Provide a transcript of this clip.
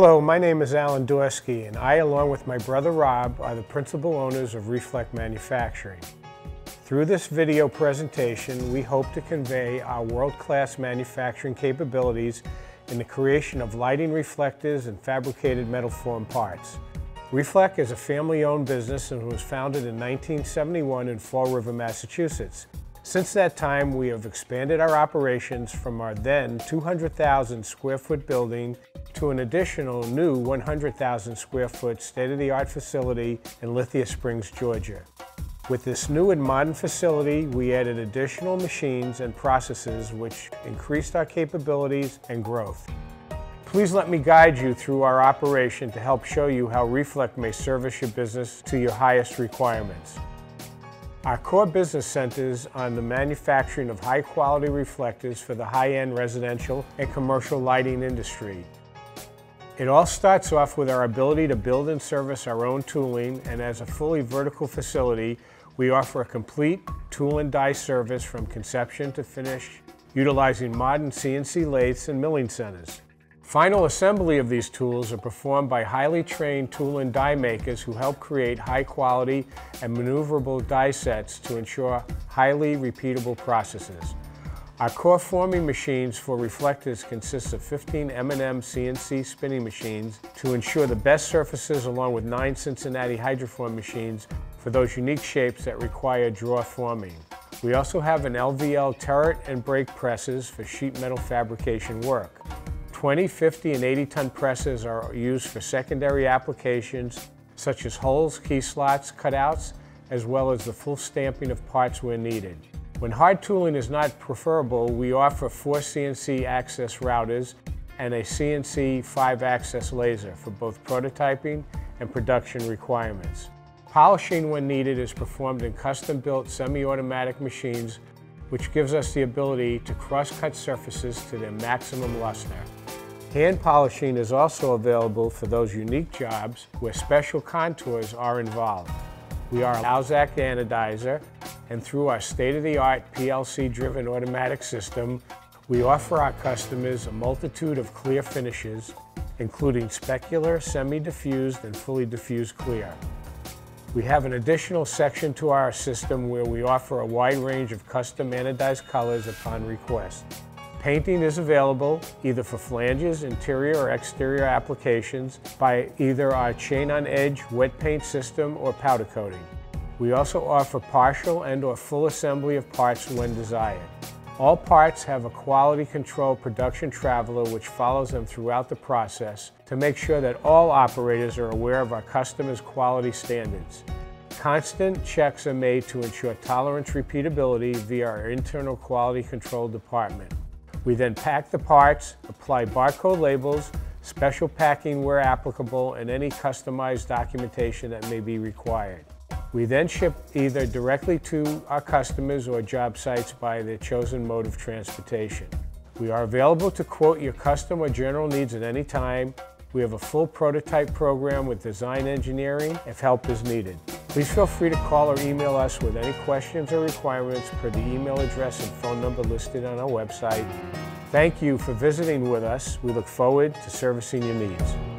Hello, my name is Alan Dorsky, and I, along with my brother Rob, are the principal owners of Reflek Manufacturing. Through this video presentation, we hope to convey our world-class manufacturing capabilities in the creation of lighting reflectors and fabricated metal form parts. Reflek is a family-owned business and was founded in 1971 in Fall River, Massachusetts. Since that time, we have expanded our operations from our then 200,000 square foot building to an additional new 100,000 square foot state-of-the-art facility in Lithia Springs, Georgia. With this new and modern facility, we added additional machines and processes which increased our capabilities and growth. Please let me guide you through our operation to help show you how Reflek may service your business to your highest requirements. Our core business centers on the manufacturing of high quality reflectors for the high-end residential and commercial lighting industry. It all starts off with our ability to build and service our own tooling, and as a fully vertical facility, we offer a complete tool and die service from conception to finish, utilizing modern CNC lathes and milling centers. Final assembly of these tools are performed by highly trained tool and die makers who help create high quality and maneuverable die sets to ensure highly repeatable processes. Our core forming machines for reflectors consist of 15 M&M CNC spinning machines to ensure the best surfaces along with nine Cincinnati hydroform machines for those unique shapes that require draw forming. We also have an LVD turret and brake presses for sheet metal fabrication work. 20, 50, and 80 ton presses are used for secondary applications such as holes, key slots, cutouts, as well as the full stamping of parts where needed. When hard tooling is not preferable, we offer four CNC access routers and a CNC 5-axis laser for both prototyping and production requirements. Polishing when needed is performed in custom-built semi-automatic machines which gives us the ability to cross-cut surfaces to their maximum luster. Hand polishing is also available for those unique jobs where special contours are involved. We are a Alzak anodizer and through our state-of-the-art PLC-driven automatic system, we offer our customers a multitude of clear finishes, including specular, semi-diffused, and fully diffused clear. We have an additional section to our system where we offer a wide range of custom anodized colors upon request. Painting is available either for flanges, interior or exterior applications by either our chain on edge wet paint system or powder coating. We also offer partial and or full assembly of parts when desired. All parts have a quality control production traveler which follows them throughout the process to make sure that all operators are aware of our customers' quality standards. Constant checks are made to ensure tolerance repeatability via our internal quality control department. We then pack the parts, apply barcode labels, special packing where applicable, and any customized documentation that may be required. We then ship either directly to our customers or job sites by their chosen mode of transportation. We are available to quote your custom or general needs at any time. We have a full prototype program with design engineering if help is needed. Please feel free to call or email us with any questions or requirements per the email address and phone number listed on our website. Thank you for visiting with us. We look forward to servicing your needs.